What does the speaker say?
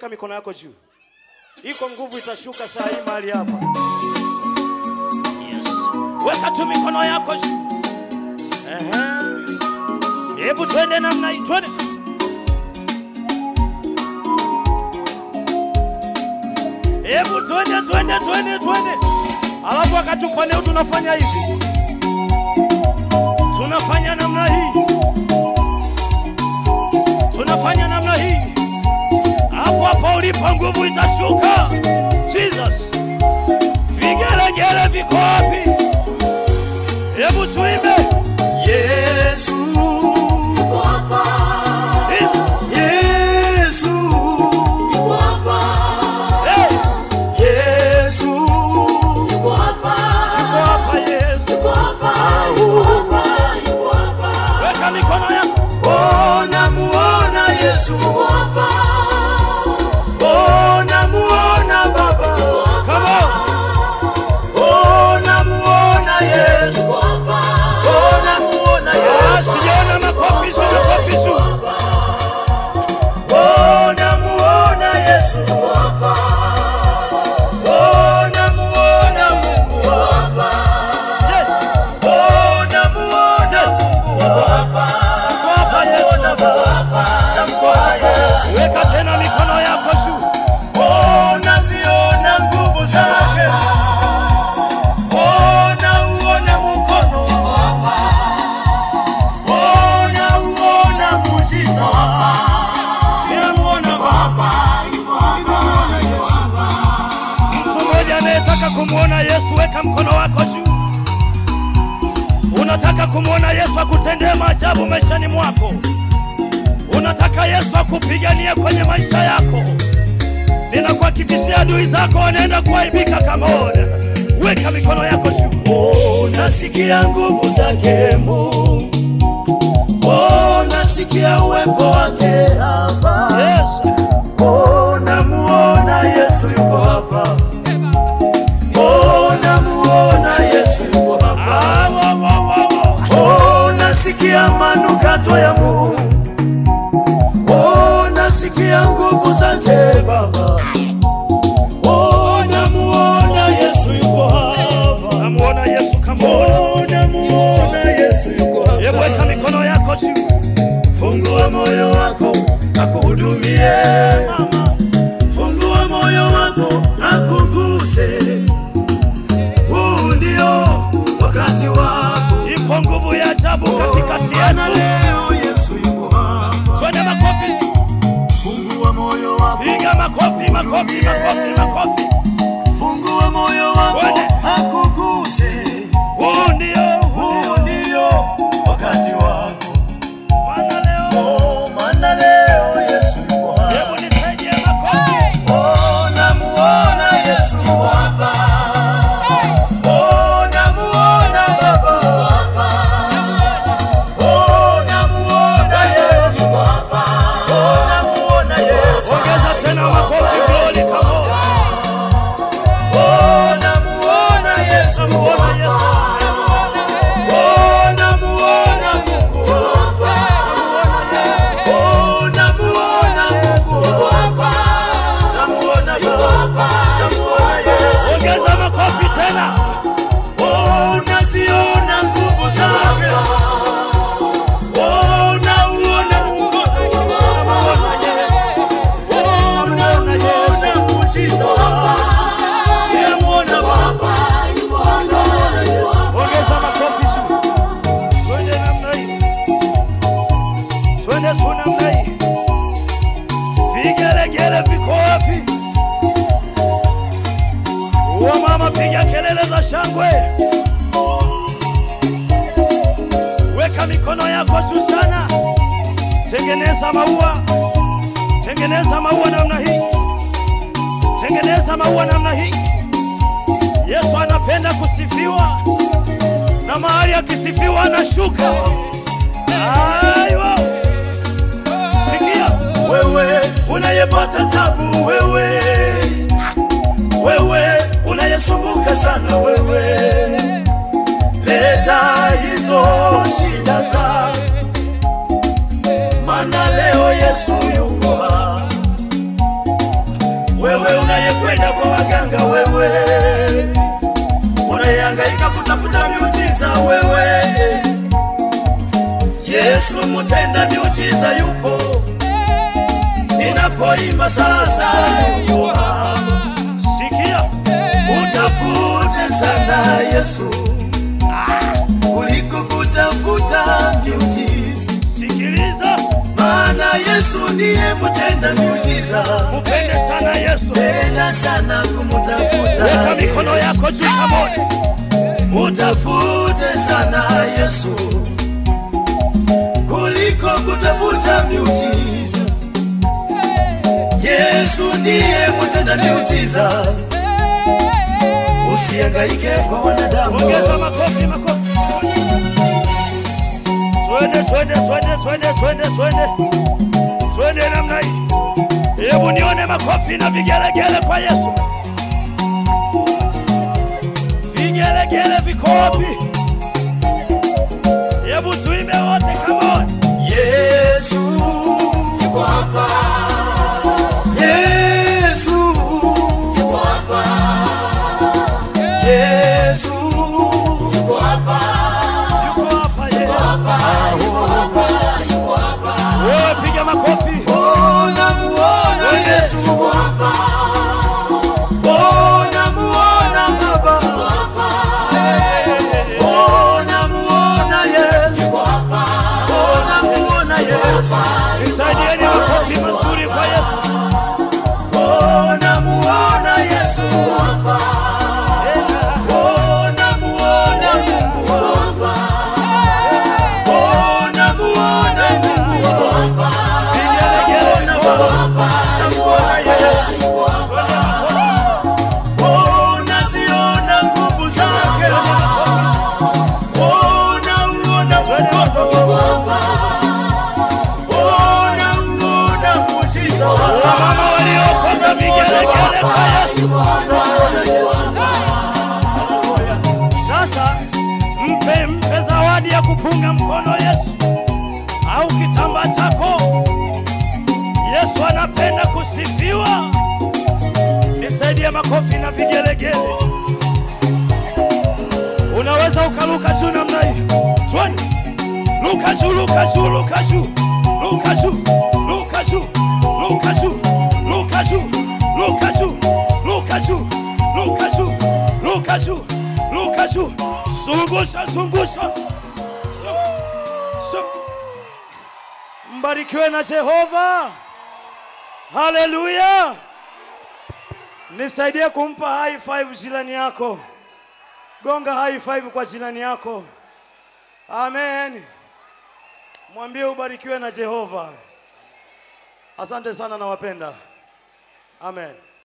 weka mikono yako juu. Iko nguvu itashuka saa hii mahali hapa. Yes. Weka tu mikono yako juu. Ehe. Hebu twende namna hii, twende. Hebu twende twende twende twende. Alafu wakati upande huu tunafanya hivi. Tunafanya namna hii. Tunafanya namna hii. Hapo ulipo nguvu itashuka. Jesus. Vigelegele viko wapi? Mmoja kumwona Yesu, weka mkono wako juu. Unataka kumwona Yesu akutendee maajabu maishani mwako. Unataka Yesu akupiganie kwenye maisha yako. Ninakuhakikishia adui zako wanaenda kuaibika kama ona. Weka mikono yako juu. Oh, nasikia nguvu zake Mungu. Oh, nasikia uwepo wake hapa. Hapa. Yesu kama muona Yesu yuko Hebu weka hapa. mikono yako juu. Fungua moyo wako akuhudumie mama. Fungua moyo wako akuguse. Huu ndio wakati wako. Ipo nguvu ya ajabu katikati yetu. leo Yesu yuko hapa. Twende makofi. Fungua moyo wako, Piga makofi, makofi, makofi, makofi. Twende namna hii. Vigelegele viko wapi? Wamama piga kelele za shangwe. Weka mikono yako juu sana. Tengeneza maua. Tengeneza maua namna hii. Tengeneza maua namna hii. Yesu anapenda kusifiwa na mahali akisifiwa anashuka. Aiwa, wewe. Wewe unayesumbuka sana, wewe. Leta hizo shida zako, maana leo Yesu yuko wewe unayekwenda kwa waganga, wewe. Unayehangaika kutafuta miujiza, wewe. Yesu mutenda miujiza yupo, ninapoimba sasa. Sikia, Utafute sana Yesu kuliko kutafuta miujiza, sikiliza, maana Yesu ndiye mtenda miujiza. upende sana Yesu. Penda sana kumtafuta Weka mikono yako juu kamone. Utafute sana Yesu Yesu ndiye mtenda miujiza, usihangaike kwa wanadamu. Ongeza makofi, makofi. Twende, twende, twende, twende, twende, twende, twende namna hii. Hebu nione makofi na vigelegele kwa Yesu. Vigelegele viko wapi? Hebu tuime wote, come on. Yesu Wamama vigelegele kwa Yesu. Sasa mpe mpe zawadi ya kupunga mkono Yesu, au kitamba chako. Yesu anapenda kusifiwa. Nisaidie makofi na vigelegele. Unaweza ukaluka juu namna hii, twende, luka juu, luka juu, luka juu, luka juu, luka juu, luka juu, Look at you, look at you, look at you, So, so. Mbarikiwe na Jehova. Haleluya. Nisaidie kumpa high five jirani yako. Gonga high five kwa jirani yako. Amen. Mwambie ubarikiwe na Jehova. Asante sana nawapenda. Amen.